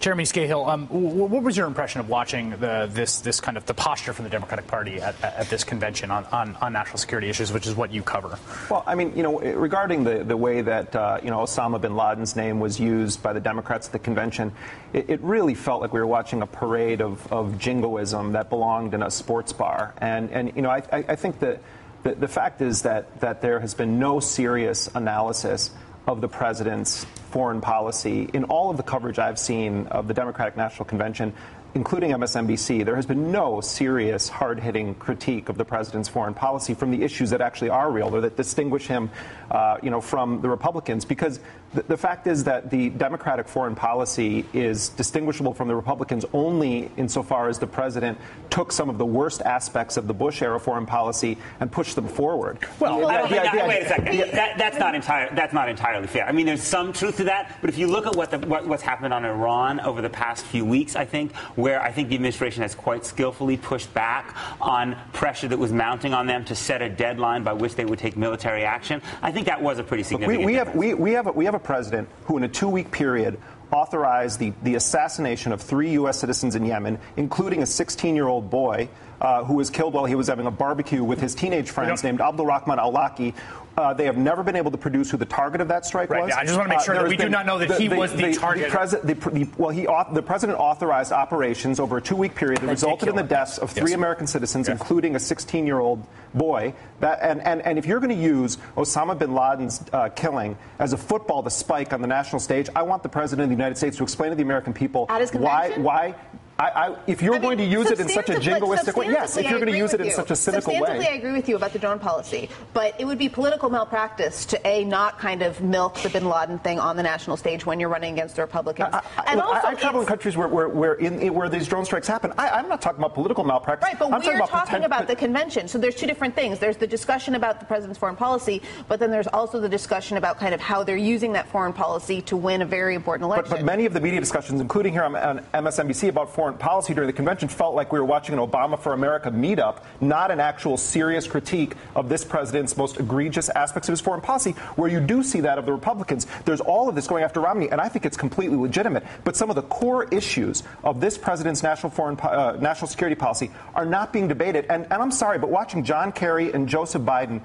Jeremy Scahill, um, what was your impression of watching the, this this kind of the posture from the Democratic Party at, at this convention on, on, on, national security issues, which is what you cover? Well, I mean, you know, regarding the, the way that uh, you know Osama bin Laden's name was used by the Democrats at the convention, it, it really felt like we were watching a parade of, of jingoism that belonged in a sports bar. And and you know, I, I think that the, the fact is that that there has been no serious analysis of the president's foreign policy in all of the coverage I've seen of the Democratic National Convention including MSNBC, there has been no serious, hard hitting critique of the president's foreign policy from the issues that actually are real or that distinguish him uh, you know, from the Republicans. Because the, the, fact is that the Democratic foreign policy is distinguishable from the Republicans only insofar as the president took some of the worst aspects of the Bush era foreign policy and pushed them forward. Well, don't think that, wait a second. That, that's, not entire, that's not entirely fair. I mean, there's some truth to that, but if you look at what the, what, what's happened on Iran over the past few weeks, I think, where I think the administration has quite skillfully pushed back on pressure that was mounting on them to set a deadline by which they would take military action. I think that was a pretty significant. we, we have we, we have a, we have a president who, in a two-week period, authorized the, the assassination of three U.S. citizens in Yemen, including a 16-year-old boy uh, who was killed while he was having a barbecue with his teenage friends named Abdul Rahman al-Awlaki, uh, they have never been able to produce who the target of that strike right, was. Yeah, I just want to make uh, sure uh, that we been, do not know that the, he the, was the, the target. The well, he, the president authorized operations over a two-week period that, that resulted in the deaths of three yes. American citizens, yes. including a 16-year-old boy. That, and, and, and if you're going to use Osama bin Laden's uh, killing as a football to spike on the national stage, I want the president of the United States to explain to the American people why why I, I, if you're I going mean, to use it in such a jingoistic way, yes, if you're going to use it in such a cynical way. I agree with you about the drone policy, but it would be political malpractice to a not kind of milk the Bin Laden thing on the national stage when you're running against the Republicans. I, I, and also, I travel in countries where, where, where, in, where these drone strikes happen. I, am not talking about political malpractice. Right, but I'm we're talking, about, talking about the convention. So there's two different things. There's the discussion about the president's foreign policy, but then there's also the discussion about kind of how they're using that foreign policy to win a very important election. But, but many of the media discussions, including here on, on MSNBC about foreign policy during the convention convention felt like we were watching an Obama for America meetup, not an actual serious critique of this president's most egregious aspects of his foreign policy, where you do see that of the Republicans. There's all of this going after Romney, and I think it's completely legitimate. But some of the core issues of this president's national foreign uh, national security policy are not being debated. And, and I'm sorry, but watching John Kerry and Joseph Biden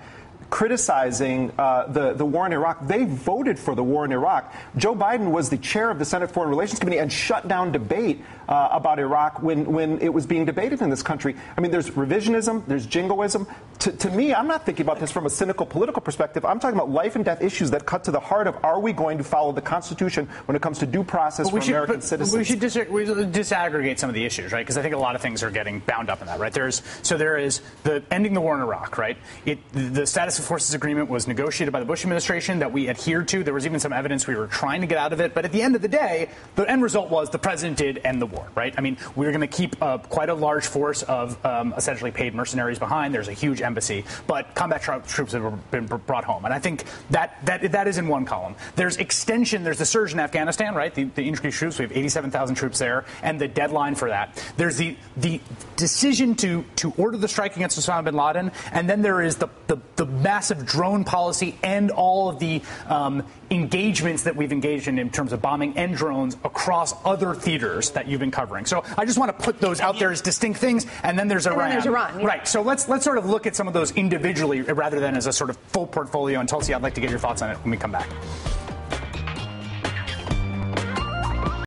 criticizing uh, the, the war in Iraq. They voted for the war in Iraq. Joe Biden was the chair of the Senate Foreign Relations Committee and shut down debate uh, about Iraq when, when it was being debated in this country. I mean, there's revisionism, there's jingoism. To, to me, I'm not thinking about this from a cynical political perspective. I'm talking about life and death issues that cut to the heart of are we going to follow the Constitution when it comes to due process for should, American citizens? We should dis- we disaggregate some of the issues, right? Because I think a lot of things are getting bound up in that, right? There's so there is the ending the war in Iraq, right? It, the status of forces agreement was negotiated by the Bush administration that we adhered to. There was even some evidence we were trying to get out of it, but at the end of the day, the end result was the president did end the war, right? I mean, we are going to keep uh, quite a large force of um, essentially paid mercenaries behind. There's a huge embassy, but combat troops have been brought home, and I think that that that is in one column. There's extension. There's the surge in Afghanistan, right? The, the increased troops. We have 87,000 troops there, and the deadline for that. There's the the decision to to order the strike against Osama bin Laden, and then there is the the, the massive drone policy and all of the um, engagements that we've engaged in in terms of bombing and drones across other theaters that you've been covering. So I just want to put those out there as distinct things, and then there's Iran. Then there's Iran, yeah. right? So let's let's sort of look at some of those individually rather than as a sort of full portfolio. And Tulsi, I'd like to get your thoughts on it when we come back.